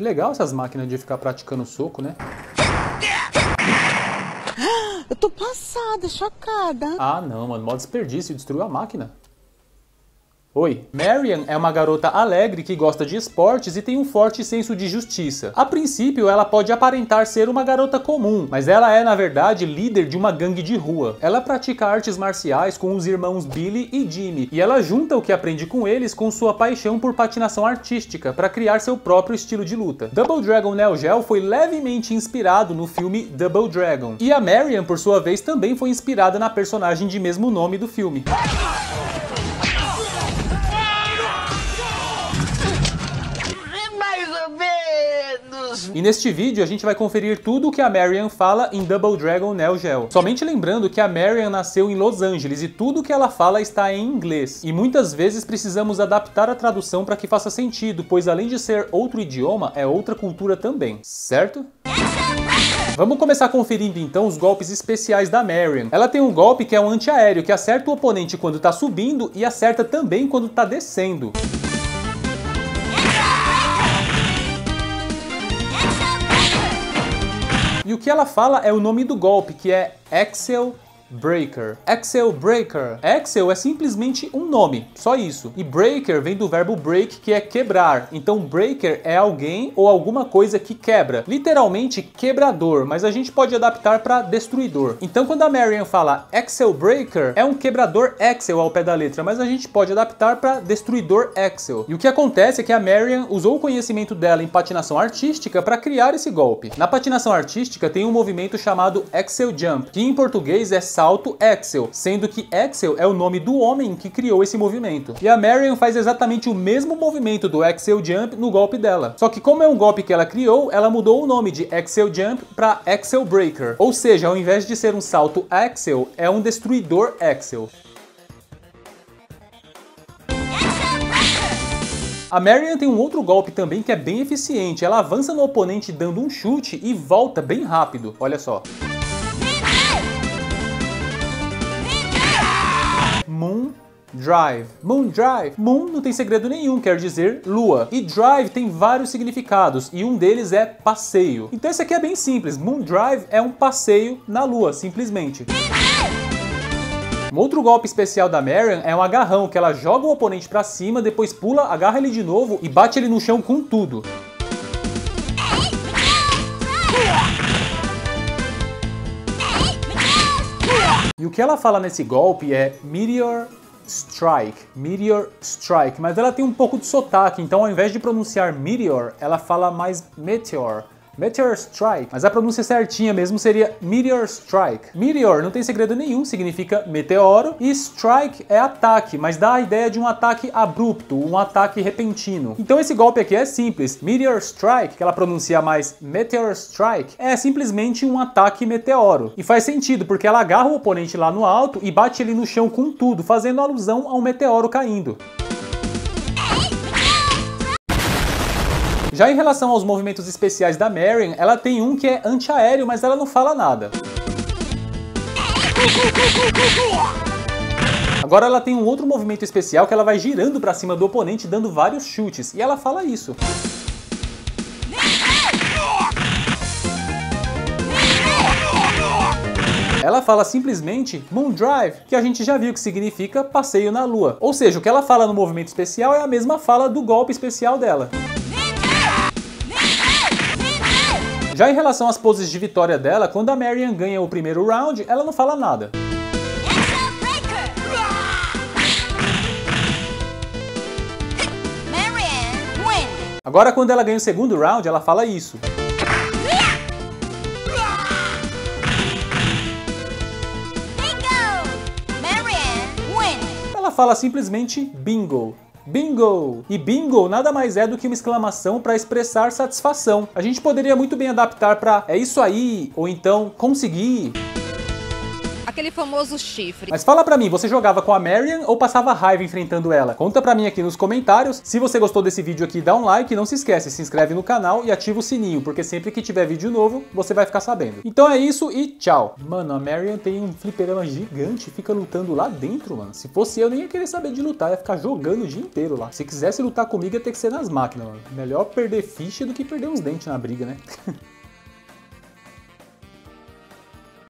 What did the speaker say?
Legal essas máquinas de ficar praticando soco, né? Eu tô passada, chocada. Ah, não, mano. Mó desperdício. Destruiu a máquina. Oi. Marian é uma garota alegre que gosta de esportes e tem um forte senso de justiça. A princípio, ela pode aparentar ser uma garota comum, mas ela é, na verdade, líder de uma gangue de rua. Ela pratica artes marciais com os irmãos Billy e Jimmy, e ela junta o que aprende com eles com sua paixão por patinação artística para criar seu próprio estilo de luta. Double Dragon Neo Geo foi levemente inspirado no filme Double Dragon, e a Marian, por sua vez, também foi inspirada na personagem de mesmo nome do filme. E neste vídeo a gente vai conferir tudo o que a Marian fala em Double Dragon Neo Geo. Somente lembrando que a Marian nasceu em Los Angeles e tudo o que ela fala está em inglês. E muitas vezes precisamos adaptar a tradução para que faça sentido, pois além de ser outro idioma, é outra cultura também, certo? Vamos começar conferindo então os golpes especiais da Marian. Ela tem um golpe que é um antiaéreo, que acerta o oponente quando está subindo e acerta também quando está descendo. E o que ela fala é o nome do golpe, que é Axel Breaker. Axel Breaker. Axel é simplesmente um nome, só isso. E breaker vem do verbo break, que é quebrar. Então breaker é alguém ou alguma coisa que quebra. Literalmente quebrador, mas a gente pode adaptar para destruidor. Então quando a Marian fala Axel Breaker, é um quebrador Axel ao pé da letra, mas a gente pode adaptar para destruidor Axel. E o que acontece é que a Marian usou o conhecimento dela em patinação artística para criar esse golpe. Na patinação artística tem um movimento chamado Axel Jump, que em português é salto Axel, sendo que Axel é o nome do homem que criou esse movimento. E a Marion faz exatamente o mesmo movimento do Axel Jump no golpe dela. Só que como é um golpe que ela criou, ela mudou o nome de Axel Jump para Axel Breaker. Ou seja, ao invés de ser um salto Axel, é um destruidor Axel. A Marian tem um outro golpe também que é bem eficiente. Ela avança no oponente dando um chute e volta bem rápido. Olha só. Drive. Moon Drive. Moon não tem segredo nenhum, quer dizer lua. E drive tem vários significados e um deles é passeio. Então esse aqui é bem simples. Moon Drive é um passeio na lua, simplesmente. Um outro golpe especial da Marian é um agarrão, que ela joga o oponente pra cima, depois pula, agarra ele de novo e bate ele no chão com tudo. E o que ela fala nesse golpe é Meteor Strike, Meteor Strike, mas ela tem um pouco de sotaque, então ao invés de pronunciar Meteor, ela fala mais Meteor. Meteor Strike, mas a pronúncia certinha mesmo seria Meteor Strike. Meteor não tem segredo nenhum, significa meteoro, e Strike é ataque, mas dá a ideia de um ataque abrupto, um ataque repentino. Então esse golpe aqui é simples. Meteor Strike, que ela pronuncia mais Meteor Strike, é simplesmente um ataque meteoro. E faz sentido, porque ela agarra o oponente lá no alto e bate ele no chão com tudo, fazendo alusão a um meteoro caindo. Já em relação aos movimentos especiais da Marion, ela tem um que é antiaéreo, mas ela não fala nada. Agora ela tem um outro movimento especial que ela vai girando para cima do oponente dando vários chutes, e ela fala isso. Ela fala simplesmente Moon Drive, que a gente já viu que significa passeio na lua. Ou seja, o que ela fala no movimento especial é a mesma fala do golpe especial dela. Já em relação às poses de vitória dela, quando a Marian ganha o primeiro round, ela não fala nada. Agora, quando ela ganha o segundo round, ela fala isso. Ela fala simplesmente bingo. Bingo! E bingo nada mais é do que uma exclamação para expressar satisfação. A gente poderia muito bem adaptar para é isso aí, ou então consegui. Aquele famoso chifre. Mas fala pra mim, você jogava com a Marion ou passava raiva enfrentando ela? Conta pra mim aqui nos comentários. Se você gostou desse vídeo aqui, dá um like, não se esquece, se inscreve no canal e ativa o sininho, porque sempre que tiver vídeo novo, você vai ficar sabendo. Então é isso e tchau. Mano, a Marion tem um fliperama gigante, fica lutando lá dentro, mano. Se fosse eu, nem ia querer saber de lutar, ia ficar jogando o dia inteiro lá. Se quisesse lutar comigo, ia ter que ser nas máquinas, mano. Melhor perder ficha do que perder uns dentes na briga, né?